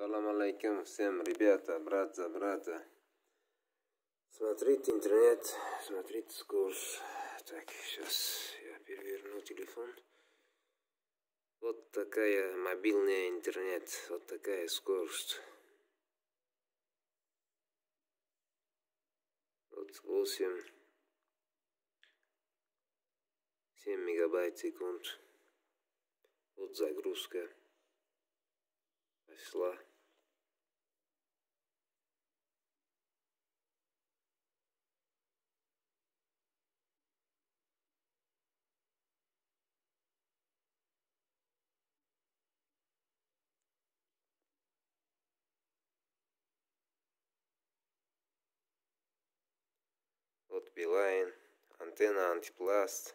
Салам алейкум всем, ребята, брат за брата. Смотрите интернет, смотрите скорость. Так, сейчас я переверну телефон. Вот такая мобильная интернет, вот такая скорость. Вот 8, 7 мегабайт секунд. Вот загрузка пошла. Вот Билайн, антенна антипласт.